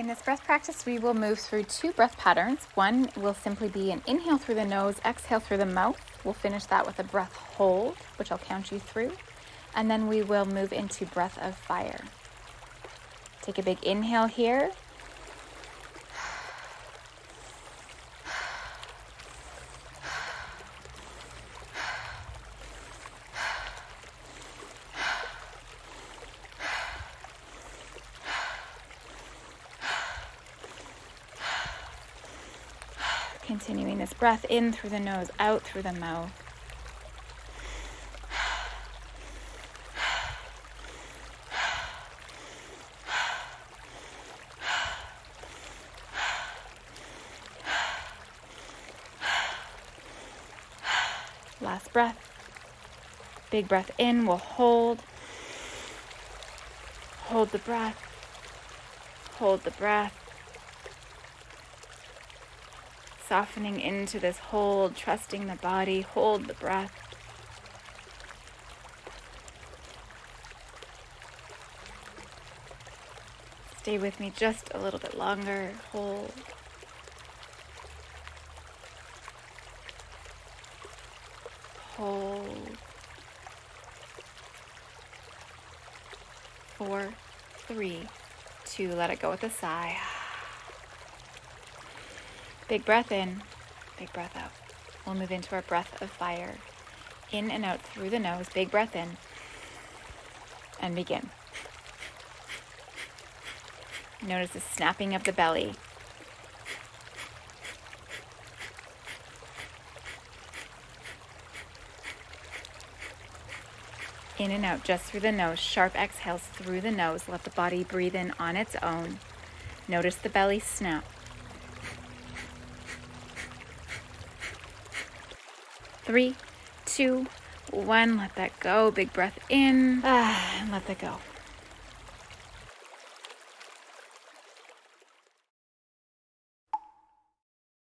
In this breath practice, we will move through two breath patterns. One will simply be an inhale through the nose, exhale through the mouth. We'll finish that with a breath hold, which I'll count you through. And then we will move into breath of fire. Take a big inhale here. Continuing this breath in through the nose, out through the mouth. Last breath. Big breath in, we'll hold. Hold the breath. Hold the breath. Softening into this hold, trusting the body. Hold the breath. Stay with me just a little bit longer. Hold. Hold. Four, three, two. Let it go with a sigh. Big breath in, big breath out. We'll move into our breath of fire. In and out through the nose, big breath in, and begin. Notice the snapping of the belly. In and out just through the nose. Sharp exhales through the nose. Let the body breathe in on its own. Notice the belly snap. Three, two, one. Let that go. Big breath in. Ah, and let that go.